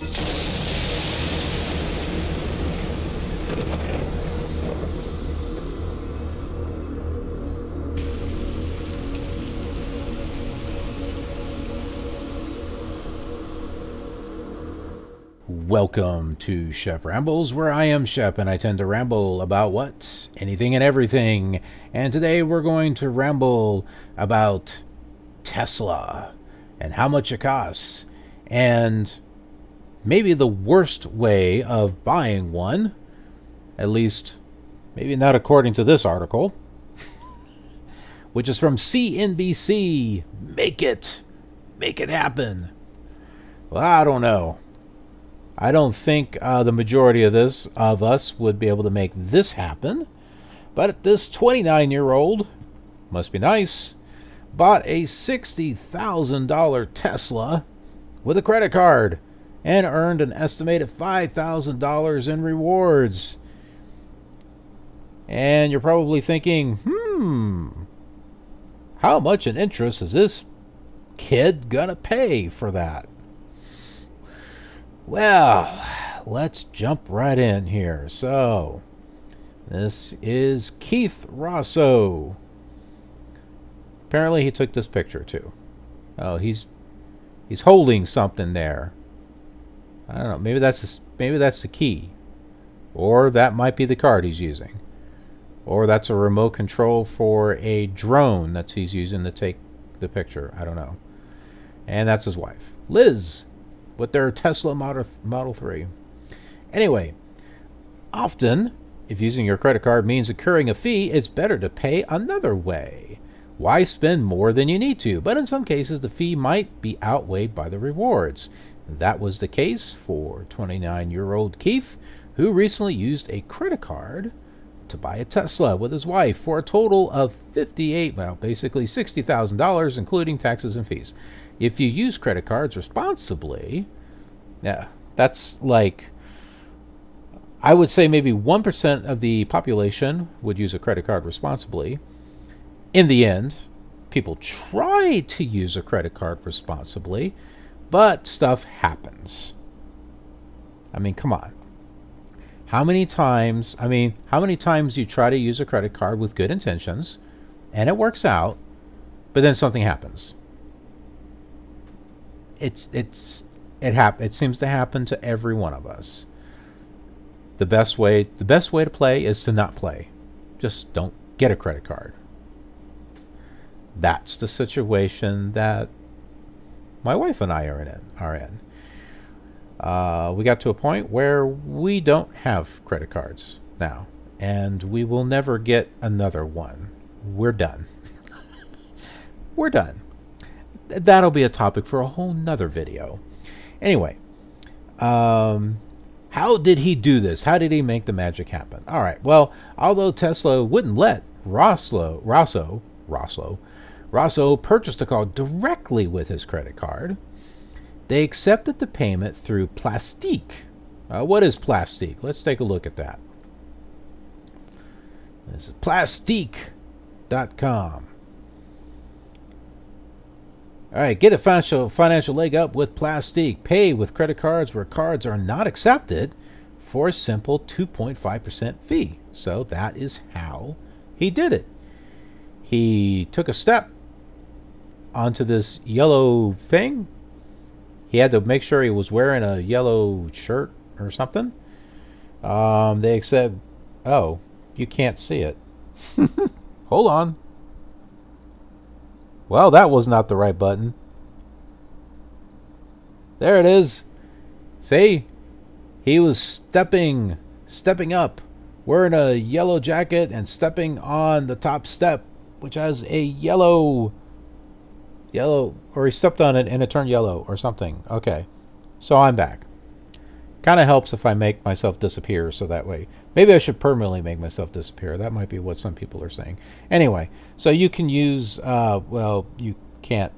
Welcome to Shep Rambles, where I am Shep and I tend to ramble about what? Anything and everything. And today we're going to ramble about Tesla and how much it costs and maybe the worst way of buying one, at least maybe not according to this article, which is from CNBC. Make it, make it happen. Well, I don't know. I don't think uh, the majority of this of us would be able to make this happen. But this 29 year old must be nice. Bought a $60,000 Tesla with a credit card and earned an estimated $5,000 in rewards. And you're probably thinking, hmm, how much in interest is this kid gonna pay for that? Well, let's jump right in here. So, this is Keith Rosso. Apparently, he took this picture too. Oh, he's he's holding something there. I don't know. Maybe that's his, maybe that's the key, or that might be the card he's using, or that's a remote control for a drone that he's using to take the picture. I don't know. And that's his wife, Liz with their Tesla Model, Model 3. Anyway, often, if using your credit card means incurring a fee, it's better to pay another way. Why spend more than you need to? But in some cases, the fee might be outweighed by the rewards. That was the case for 29 year old Keith, who recently used a credit card to buy a Tesla with his wife for a total of 58, well, basically $60,000, including taxes and fees. If you use credit cards responsibly, yeah, that's like I would say maybe 1% of the population would use a credit card responsibly. In the end, people try to use a credit card responsibly, but stuff happens. I mean, come on. How many times, I mean, how many times you try to use a credit card with good intentions and it works out, but then something happens? it's it's it hap- it seems to happen to every one of us. The best way the best way to play is to not play. Just don't get a credit card. That's the situation that my wife and I are in. Are in. Uh, we got to a point where we don't have credit cards now, and we will never get another one. We're done. We're done that'll be a topic for a whole nother video. Anyway, um, how did he do this? How did he make the magic happen? All right. Well, although Tesla wouldn't let Rosso, Rosso, Rosso, Rosso purchased a car directly with his credit card, they accepted the payment through Plastiq. Uh, what is Plastiq? Let's take a look at that. This is Plastiq.com. All right, get a financial financial leg up with Plastiq. Pay with credit cards where cards are not accepted for a simple 2.5% fee. So that is how he did it. He took a step onto this yellow thing. He had to make sure he was wearing a yellow shirt or something. Um, they said, "Oh, you can't see it." Hold on. Well, that was not the right button. There it is. See? He was stepping, stepping up, wearing a yellow jacket and stepping on the top step, which has a yellow, yellow, or he stepped on it and it turned yellow or something. Okay. So I'm back. Kind of helps if I make myself disappear so that way. Maybe I should permanently make myself disappear. That might be what some people are saying. Anyway, so you can use, uh, well, you can't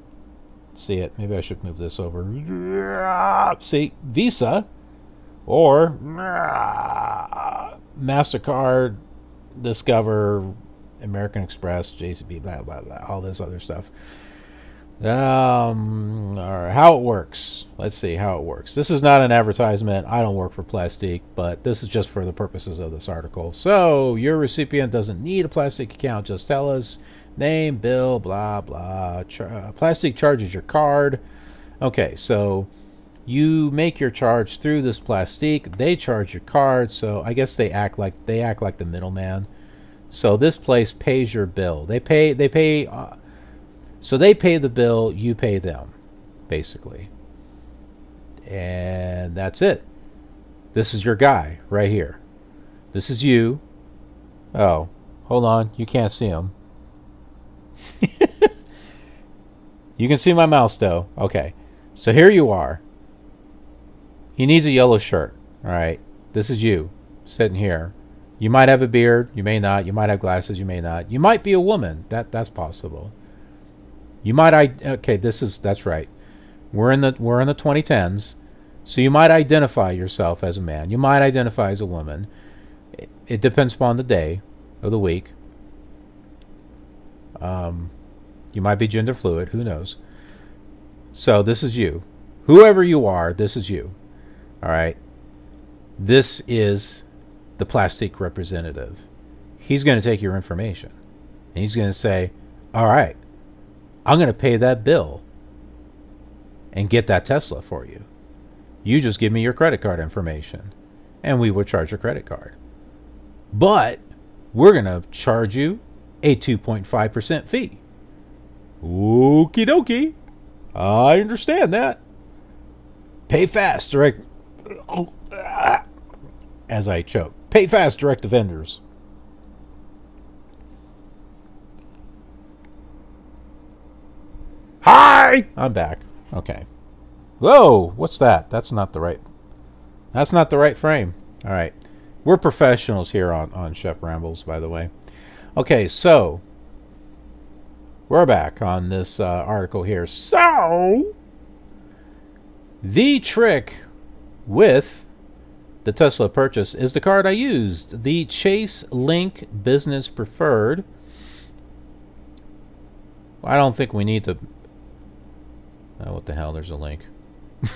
see it. Maybe I should move this over. See, Visa or MasterCard, Discover, American Express, JCB, blah, blah, blah, all this other stuff. Um, right, how it works. Let's see how it works. This is not an advertisement. I don't work for Plastiq, but this is just for the purposes of this article. So, your recipient doesn't need a Plastiq account. Just tell us name, bill, blah, blah. Char- uh, Plastiq charges your card. Okay, so you make your charge through this Plastiq. They charge your card, so I guess they act like they act like the middleman. So this place pays your bill. They pay. They pay. Uh, so they pay the bill, you pay them, basically. And that's it. This is your guy right here. This is you. Oh, hold on. You can't see him. you can see my mouse though. Okay. So here you are. He needs a yellow shirt. All right. This is you sitting here. You might have a beard, you may not. You might have glasses, you may not. You might be a woman. That that's possible. You might I okay, this is that's right. We're in the we're in the 2010s. So you might identify yourself as a man. You might identify as a woman. It, it depends upon the day of the week. Um, you might be gender fluid. Who knows? So this is you. Whoever you are, this is you. All right. This is the plastic representative. He's going to take your information. And he's going to say, all right, I'm going to pay that bill and get that Tesla for you. You just give me your credit card information and we will charge your credit card. But we're going to charge you a 2.5% fee. Okie dokie. I understand that. Pay fast, direct. Oh, ah, as I choke. Pay fast, direct to vendors. Hi! I'm back. Okay. Whoa! What's that? That's not the right... That's not the right frame. All right. We're professionals here on, on Shep Rambles, by the way. Okay, so... We're back on this uh, article here. So... The trick with the Tesla purchase is the card I used. The Chase Ink Business Preferred. I don't think we need to Oh, what the hell? There's a link.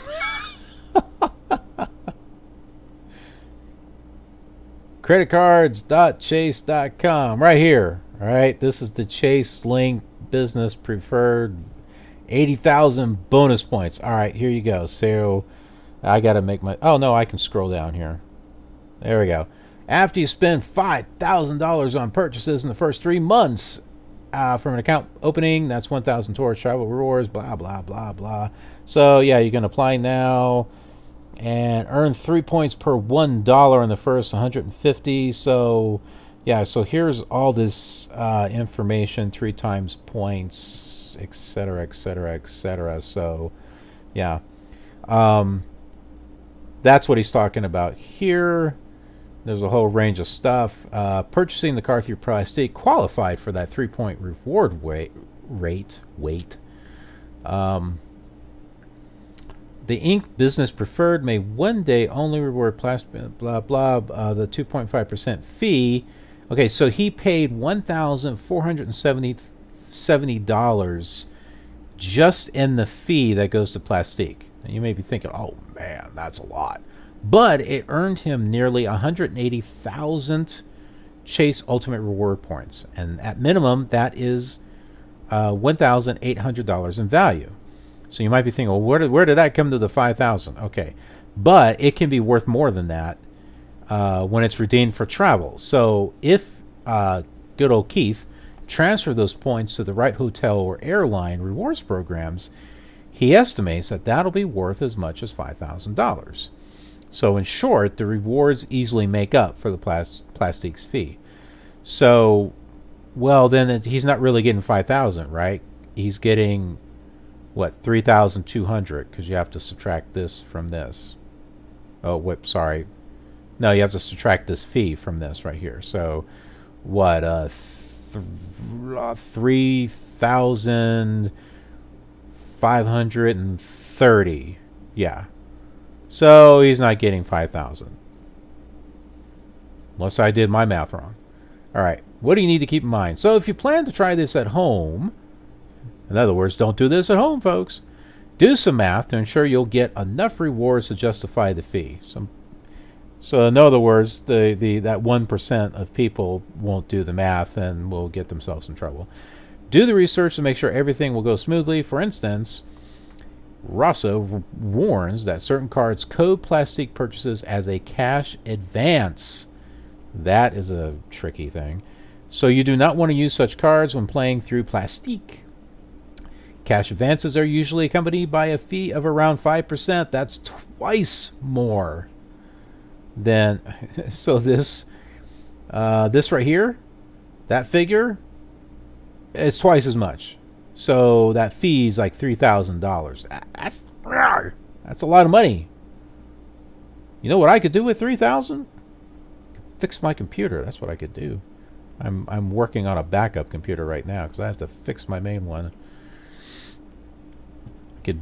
Creditcards.chase.com. Right here. All right. This is the Chase Ink Business Preferred 80,000 bonus points. All right. Here you go. So I got to make my. Oh, no. I can scroll down here. There we go. After you spend $5,000 on purchases in the first three months, uh, from an account opening. That's 1,000 towards travel rewards, blah, blah, blah, blah. So, yeah, you can apply now and earn three points per one dollar in the first 150. So, yeah, so here's all this uh, information three times points, etc., etc., etc. So, yeah. Um, that's what he's talking about here. There's a whole range of stuff. Uh, purchasing the car through Plastiq qualified for that three point reward weight, rate. Weight. Um, the Ink Business Preferred may one day only reward plastic, blah, blah, uh, the 2.5% fee. Okay, so he paid $1,470 just in the fee that goes to Plastiq. And you may be thinking, oh man, that's a lot but it earned him nearly 180,000 Chase Ultimate Reward points, and at minimum, that is uh, $1,800 in value. So you might be thinking, well, where did, where did that come to the 5,000? Okay, but it can be worth more than that uh, when it's redeemed for travel. So if uh, good old Keith transfer those points to the right hotel or airline rewards programs, he estimates that that'll be worth as much as $5,000. So in short, the rewards easily make up for the plas- plastics fee. So, well, then he's not really getting 5,000, right? He's getting, what, 3,200 because you have to subtract this from this. Oh, whip, sorry. No, you have to subtract this fee from this right here. So, what, uh, th- uh 3,530. Yeah, so he's not getting 5,000. Unless I did my math wrong. All right. What do you need to keep in mind? So if you plan to try this at home, In other words, don't do this at home, folks. Do some math to ensure you'll get enough rewards to justify the fee. Some, so, in other words, the, the that one percent of people won't do the math and will get themselves in trouble. Do the research to make sure everything will go smoothly. For instance, Rosso warns that certain cards code plastic purchases as a cash advance. That is a tricky thing. So you do not want to use such cards when playing through Plastiq. Cash advances are usually accompanied by a fee of around 5%. That's twice more than so this uh, this right here, that figure is twice as much. So that fee is like three thousand dollars. That's that's a lot of money. You know what I could do with three thousand? Fix my computer. That's what I could do. I'm I'm working on a backup computer right now because I have to fix my main one. I could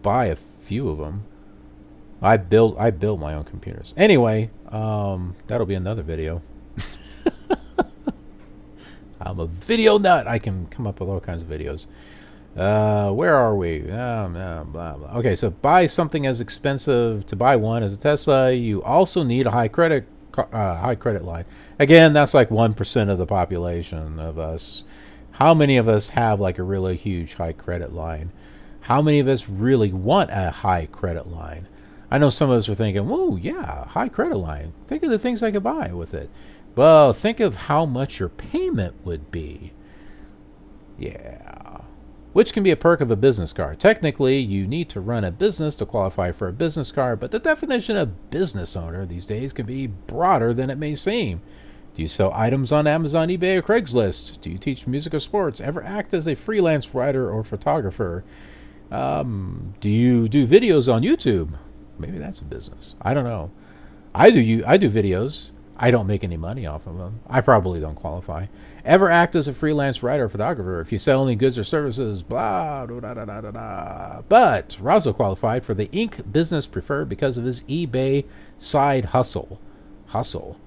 buy a few of them. I build I build my own computers. Anyway, um, that'll be another video. I'm a video nut. I can come up with all kinds of videos. Uh, where are we? Um, uh, blah, blah. Okay, so buy something as expensive to buy one as a Tesla. You also need a high credit uh, high credit line. Again, that's like one percent of the population of us. How many of us have like a really huge high credit line? How many of us really want a high credit line? I know some of us are thinking, "Whoa, yeah, high credit line. Think of the things I could buy with it." Well, think of how much your payment would be. Yeah. Which can be a perk of a business card. Technically, you need to run a business to qualify for a business card, but the definition of business owner these days can be broader than it may seem. Do you sell items on Amazon, eBay, or Craigslist? Do you teach music or sports? Ever act as a freelance writer or photographer? Um, do you do videos on YouTube? Maybe that's a business. I don't know. I do. You I do videos. I don't make any money off of them. I probably don't qualify. Ever act as a freelance writer or photographer if you sell any goods or services, blah, da, da, da, da, da. But Rosso qualified for the Ink business preferred because of his eBay side hustle. Hustle.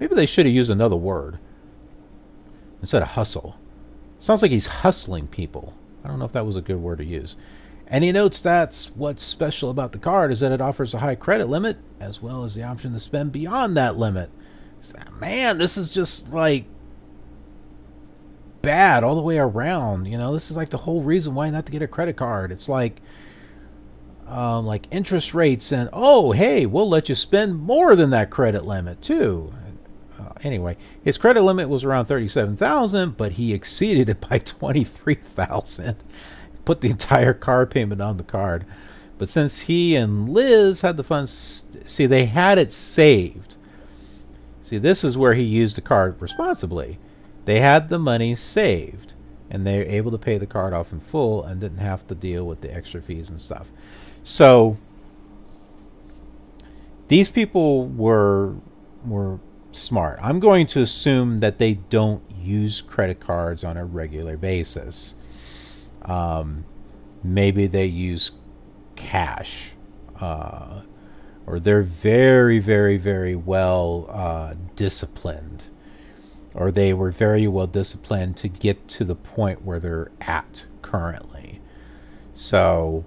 Maybe they should have used another word instead of hustle. Sounds like he's hustling people. I don't know if that was a good word to use. And he notes that's what's special about the card is that it offers a high credit limit as well as the option to spend beyond that limit. Man, this is just like bad all the way around. You know, this is like the whole reason why not to get a credit card. It's like um, like interest rates and oh hey, we'll let you spend more than that credit limit too. Uh, anyway, his credit limit was around thirty-seven thousand, but he exceeded it by twenty-three thousand put the entire car payment on the card. But since he and Liz had the funds, see, they had it saved. See, this is where he used the card responsibly. They had the money saved, and they were able to pay the card off in full and didn't have to deal with the extra fees and stuff. So these people were were smart. I'm going to assume that they don't use credit cards on a regular basis. Um, maybe they use cash. Uh, or they're very, very, very well uh, disciplined. Or they were very well disciplined to get to the point where they're at currently. So,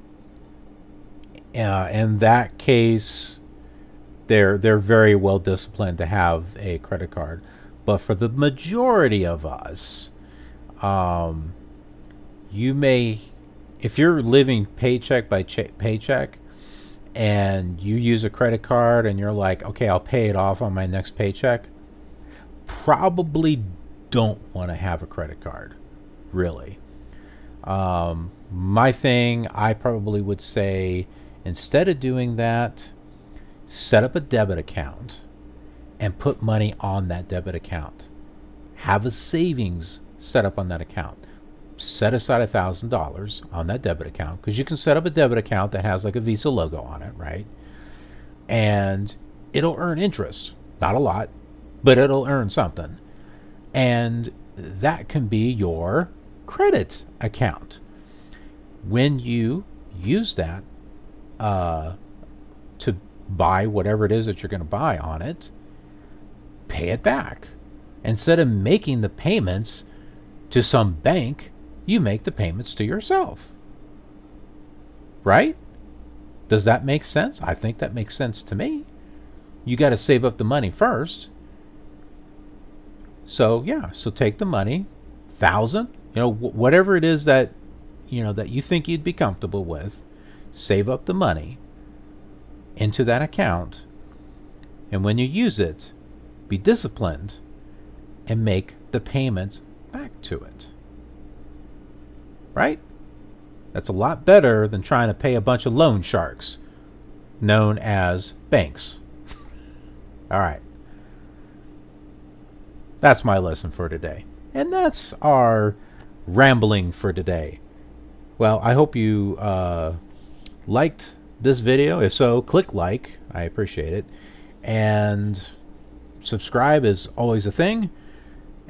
uh, in that case, they're they're very well disciplined to have a credit card. But for the majority of us, um, you may, if you're living paycheck by paycheck, and you use a credit card and you're like, okay, I'll pay it off on my next paycheck, probably don't want to have a credit card, really. Um, my thing, I probably would say, instead of doing that, set up a debit account and put money on that debit account. Have a savings set up on that account set aside a thousand dollars on that debit account because you can set up a debit account that has like a Visa logo on it, right? And it'll earn interest, not a lot, but it'll earn something, and that can be your credit account. When you use that uh, to buy whatever it is that you're going to buy on it, pay it back instead of making the payments to some bank you make the payments to yourself. Right? Does that make sense? I think that makes sense to me. You got to save up the money first. So, yeah, so take the money, 1000, you know, wh- whatever it is that you know that you think you'd be comfortable with, save up the money into that account. And when you use it, be disciplined and make the payments back to it. Right? That's a lot better than trying to pay a bunch of loan sharks known as banks. All right. That's my lesson for today. And that's our rambling for today. Well, I hope you uh, liked this video. If so, click like. I appreciate it. And subscribe is always a thing.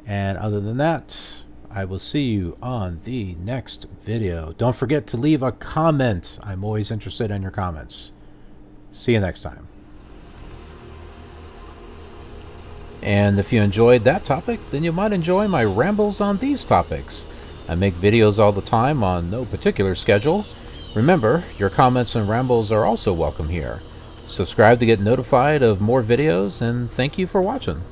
And other than that, I will see you on the next video. Don't forget to leave a comment. I'm always interested in your comments. See you next time. And if you enjoyed that topic, then you might enjoy my rambles on these topics. I make videos all the time on no particular schedule. Remember, your comments and rambles are also welcome here. Subscribe to get notified of more videos, and thank you for watching.